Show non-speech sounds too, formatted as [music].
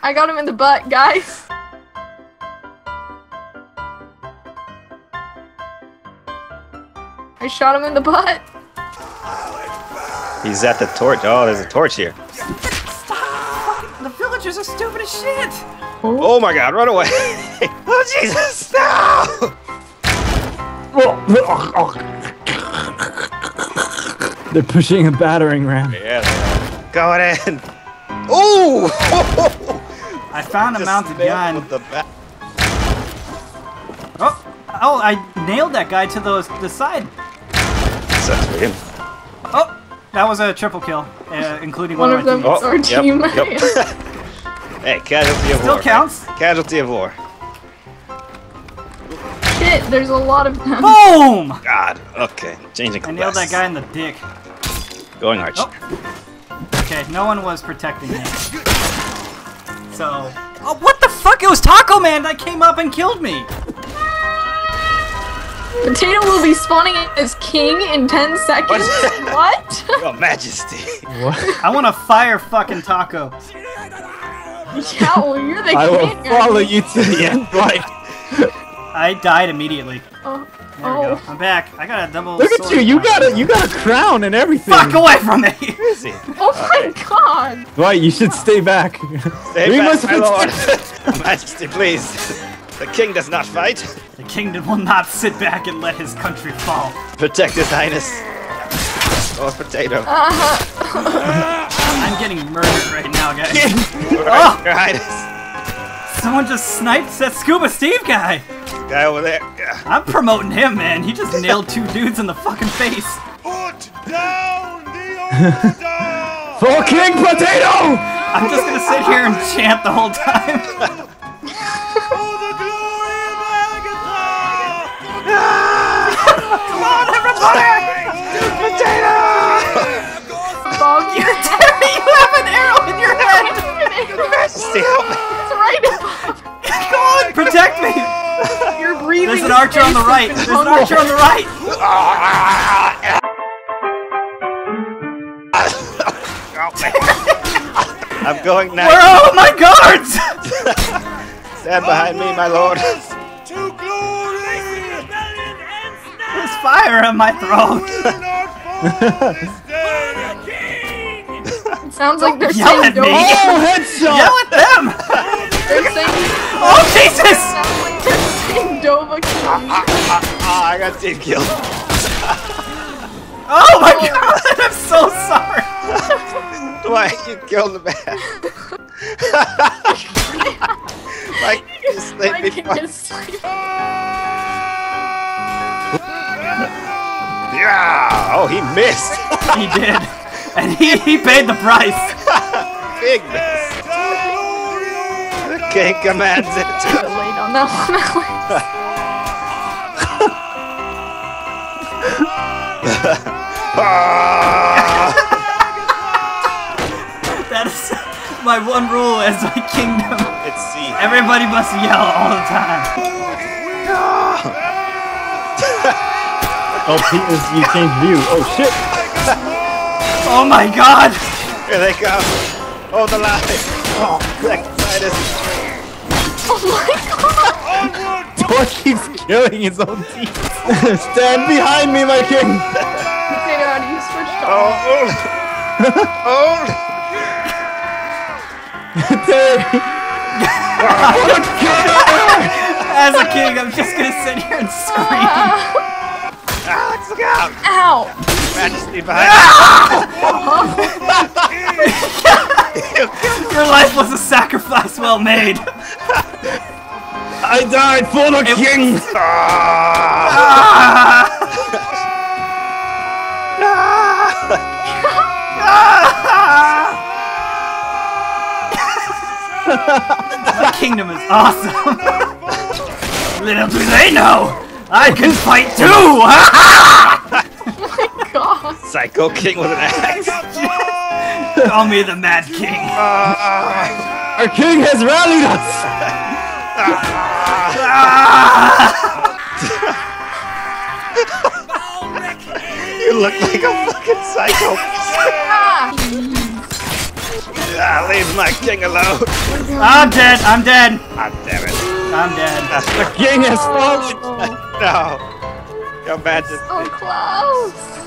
I got him in the butt, guys. I shot him in the butt. He's at the torch. Oh, there's a torch here. Stop! The villagers are stupid as shit! Oh my god, run away! [laughs] oh Jesus, no! They're pushing a battering ram. Yeah, they are. going in. Ooh! [laughs] I found a mounted nailed gun. with the ba- Oh, oh, I nailed that guy to the, the side. Sucks for him. Oh, that was a triple kill, uh, including One one, of them my is our yep, team. yep. [laughs] hey, casualty of Still war. Still counts. Casualty of war. Shit, there's a lot of them. Boom! God. Okay. Changing I class. nailed that guy in the dick. Going arch. Oh. Okay, no one was protecting me. So. Oh, what the fuck? It was Taco Man that came up and killed me! Potato will be spawning as king in 10 seconds. what? [laughs] Your Majesty. What? I want to fire fucking Taco. yeah, well, you're the I will king. follow you to the end. Like, [laughs] I died immediately. Oh, There we go. oh. I'm back. I got a double. look at you. You got a you got a crown and everything. Fuck away from me! [laughs] Where is he? oh my god. Right, you should stay back. Stay we back, must my lord. [laughs] [laughs] protect- Majesty, please. The king does not fight. The kingdom will not sit back and let his country fall. Protect his highness. Oh, potato. Uh-huh. I'm getting murdered right now, guys. Oh! Your highness. Someone just sniped that Scuba Steve guy. Guy over there. Yeah. I'm promoting him, man. He just nailed two dudes in the fucking face. Put down the order! [laughs] For King Potato! I'm just gonna sit here and chant the whole time. For the glory of Agatha! [laughs] Come on, everybody! Bog, archer on the right. There's an archer on the right. I'm going now. Where are all my guards? [laughs] Stand behind me, my lord. To glory! There's fire on my throat. Will not fall this [laughs] day! Sounds like they're Yell saying at me. Dova. Oh, headshot! Yell at them. They're saying. [laughs] Oh Jesus! Dova King. Ah, ah, ah, ah, I got team killed. [laughs] Oh my god! [laughs] I'm so sorry. [laughs] Why you killed the man? like you slayed My me. king is sleeping. Yeah. Oh, he missed. He did, and he, he paid the price. Big miss. The king commands it. Kinda late on that one, Alex. That is my one rule as my kingdom. It's C. Everybody must yell all the time. Oh, Peters, you changed view. Oh shit! Oh my god! Here they come. Oh, the line. Oh, Titus. Oh my god. Thor keeps killing his own team. [laughs] Stand behind me, my king. Potato, how do you switch to Oh, all? oh. Terry. As a king, I'm just gonna sit here and scream. Alex, look out. Ow! Majesty behind [laughs] Your life was a sacrifice well made. I died for the king. [laughs] the kingdom is awesome. Little do they know, I can fight too. oh My god. Psycho King with an axe. Call me the Mad King. Our king has rallied us. [laughs] [laughs] You look like a fucking psycho. Ah! Leave my king alone. I'm dead. I'm dead. Ah, damn it. I'm dead. The king has fallen. [laughs] No. Your majesty. so close.